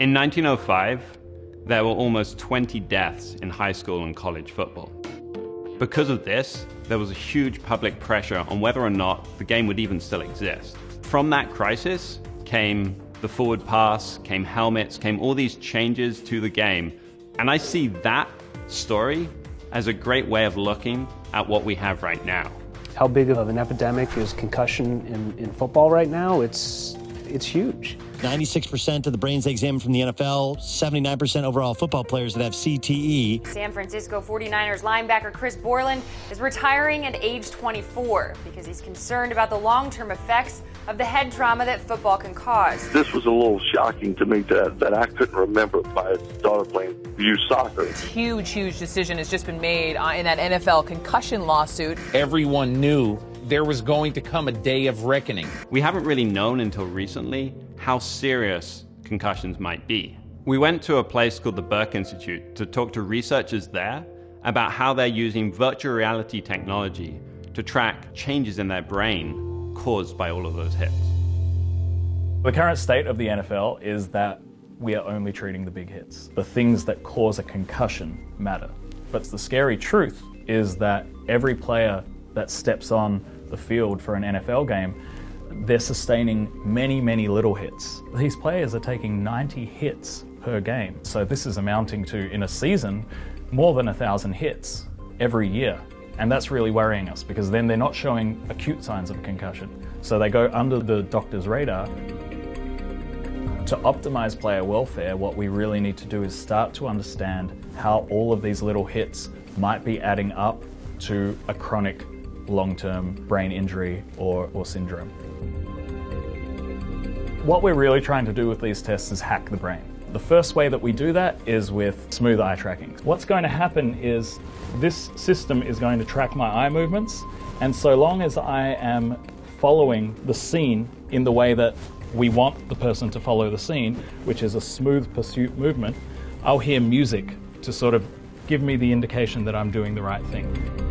In 1905, there were almost 20 deaths in high school and college football. Because of this, there was a huge public pressure on whether or not the game would even still exist. From that crisis came the forward pass, came helmets, came all these changes to the game. And I see that story as a great way of looking at what we have right now. How big of an epidemic is concussion in, in football right now? It's, it's huge. 96% of the brains they examined from the NFL, 79% overall football players that have CTE. San Francisco 49ers linebacker Chris Borland is retiring at age 24 because he's concerned about the long term effects of the head trauma that football can cause. This was a little shocking to me that, that I couldn't remember my daughter playing youth soccer. Huge, huge decision has just been made uh, in that NFL concussion lawsuit. Everyone knew there was going to come a day of reckoning. We haven't really known until recently how serious concussions might be. We went to a place called the Burke Institute to talk to researchers there about how they're using virtual reality technology to track changes in their brain caused by all of those hits. The current state of the NFL is that we are only treating the big hits. The things that cause a concussion matter. But the scary truth is that every player that steps on the field for an NFL game, they're sustaining many, many little hits. These players are taking 90 hits per game. So this is amounting to, in a season, more than a thousand hits every year. And that's really worrying us because then they're not showing acute signs of concussion. So they go under the doctor's radar. To optimize player welfare, what we really need to do is start to understand how all of these little hits might be adding up to a chronic long-term brain injury or, or syndrome. What we're really trying to do with these tests is hack the brain. The first way that we do that is with smooth eye tracking. What's going to happen is this system is going to track my eye movements, and so long as I am following the scene in the way that we want the person to follow the scene, which is a smooth pursuit movement, I'll hear music to sort of give me the indication that I'm doing the right thing.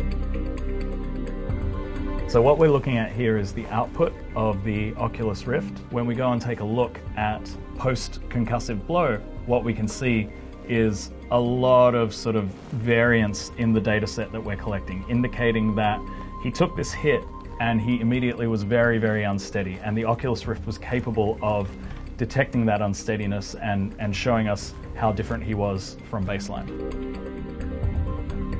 So what we're looking at here is the output of the Oculus Rift. When we go and take a look at post-concussive blow, what we can see is a lot of sort of variance in the data set that we're collecting, indicating that he took this hit and he immediately was very, very unsteady. And the Oculus Rift was capable of detecting that unsteadiness and, and showing us how different he was from baseline.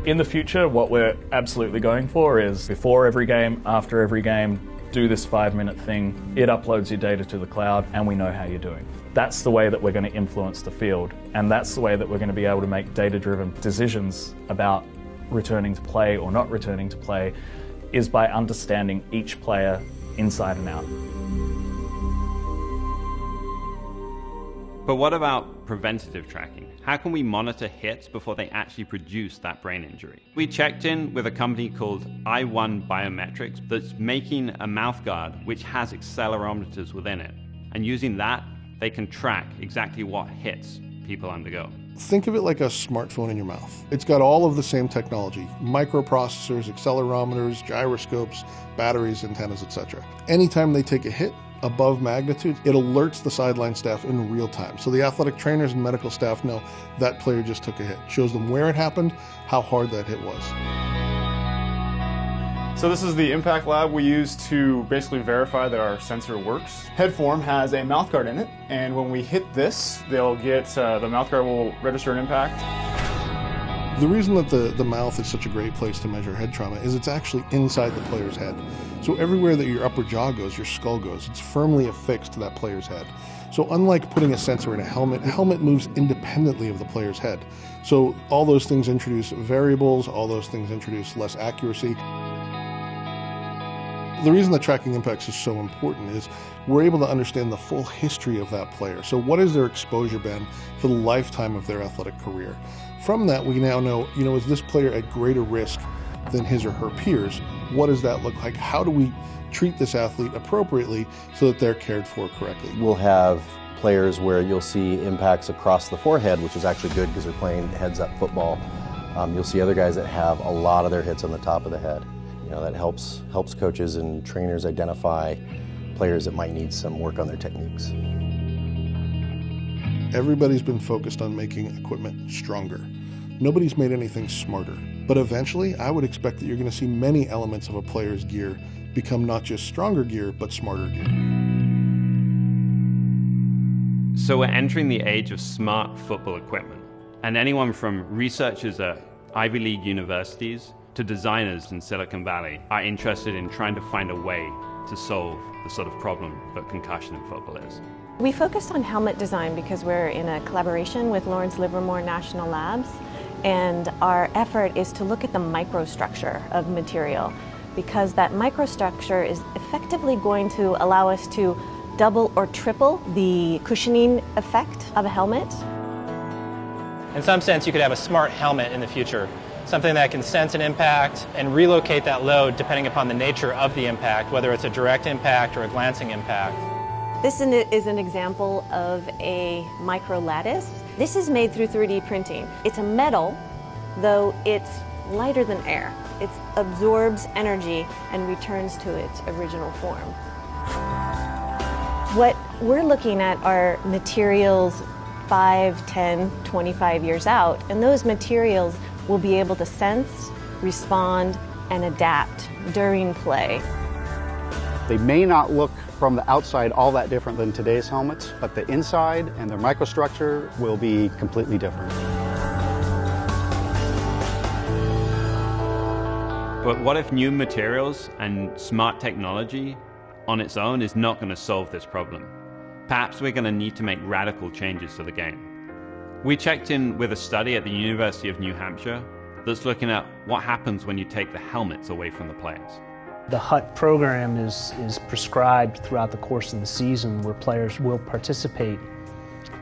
In the future, what we're absolutely going for is before every game, after every game, do this five minute thing. It uploads your data to the cloud, and we know how you're doing. That's the way that we're going to influence the field, and that's the way that we're going to be able to make data driven decisions about returning to play or not returning to play, is by understanding each player inside and out. But what about preventative tracking? How can we monitor hits before they actually produce that brain injury? We checked in with a company called i1 Biometrics that's making a mouthguard which has accelerometers within it. And using that, they can track exactly what hits people undergo. Think of it like a smartphone in your mouth. It's got all of the same technology microprocessors, accelerometers, gyroscopes, batteries, antennas, etc. Anytime they take a hit, above magnitude, it alerts the sideline staff in real time. So the athletic trainers and medical staff know that player just took a hit. Shows them where it happened, how hard that hit was. So this is the impact lab we use to basically verify that our sensor works. Headform has a mouthguard in it, and when we hit this, they'll get, uh, the mouthguard will register an impact. The reason that the, the mouth is such a great place to measure head trauma is it's actually inside the player's head. So everywhere that your upper jaw goes, your skull goes, it's firmly affixed to that player's head. So unlike putting a sensor in a helmet, a helmet moves independently of the player's head. So all those things introduce variables, all those things introduce less accuracy. The reason that tracking impacts is so important is we're able to understand the full history of that player. So what is their exposure been for the lifetime of their athletic career? From that, we now know, you know, is this player at greater risk than his or her peers? What does that look like? How do we treat this athlete appropriately so that they're cared for correctly? We'll have players where you'll see impacts across the forehead, which is actually good because they're playing heads up football. Um, you'll see other guys that have a lot of their hits on the top of the head. You know, that helps helps coaches and trainers identify players that might need some work on their techniques. everybody's been focused on making equipment stronger. Nobody's made anything smarter. But eventually, I would expect that you're going to see many elements of a player's gear become not just stronger gear, but smarter gear. So we're entering the age of smart football equipment. And anyone from researchers at Ivy League universities to designers in Silicon Valley are interested in trying to find a way to solve the sort of problem that concussion in football is. We focused on helmet design because we're in a collaboration with Lawrence Livermore National Labs and our effort is to look at the microstructure of material because that microstructure is effectively going to allow us to double or triple the cushioning effect of a helmet. In some sense, you could have a smart helmet in the future, something that can sense an impact and relocate that load depending upon the nature of the impact, whether it's a direct impact or a glancing impact. This is an example of a micro lattice. This is made through 3D printing. It's a metal, though it's lighter than air. It absorbs energy and returns to its original form. What we're looking at are materials 5, 10, 25 years out, and those materials will be able to sense, respond, and adapt during play. They may not look from the outside all that different than today's helmets, but the inside and their microstructure will be completely different. But what if new materials and smart technology on its own is not going to solve this problem? Perhaps we're going to need to make radical changes to the game. We checked in with a study at the University of New Hampshire that's looking at what happens when you take the helmets away from the players. The HUT program is, is prescribed throughout the course of the season where players will participate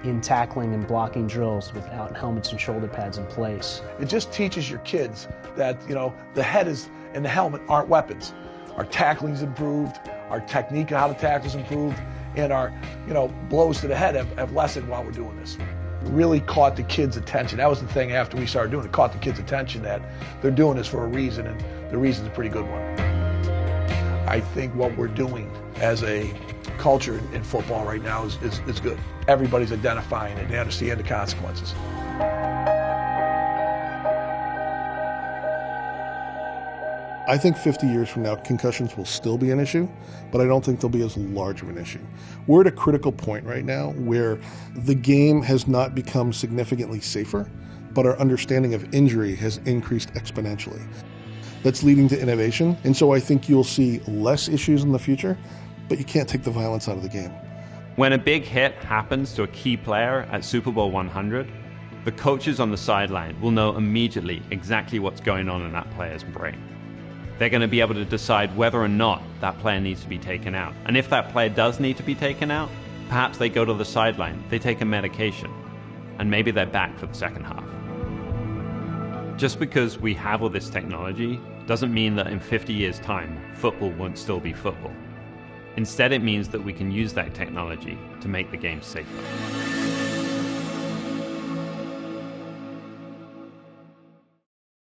in tackling and blocking drills without helmets and shoulder pads in place. It just teaches your kids that, you know, the head is and the helmet aren't weapons. Our tackling's improved, our technique of how to tackle is improved, and our, you know, blows to the head have, have lessened while we're doing this. Really caught the kids' attention. That was the thing after we started doing it, caught the kids' attention that they're doing this for a reason, and the reason's a pretty good one. I think what we're doing as a culture in football right now is, is, is good. Everybody's identifying it, they understand the consequences. I think 50 years from now, concussions will still be an issue, but I don't think they'll be as large of an issue. We're at a critical point right now where the game has not become significantly safer, but our understanding of injury has increased exponentially. That's leading to innovation, and so I think you'll see less issues in the future, but you can't take the violence out of the game. When a big hit happens to a key player at Super Bowl 100, the coaches on the sideline will know immediately exactly what's going on in that player's brain. They're going to be able to decide whether or not that player needs to be taken out. And if that player does need to be taken out, perhaps they go to the sideline, they take a medication, and maybe they're back for the second half. Just because we have all this technology doesn't mean that in 50 years' time, football won't still be football. Instead, it means that we can use that technology to make the game safer.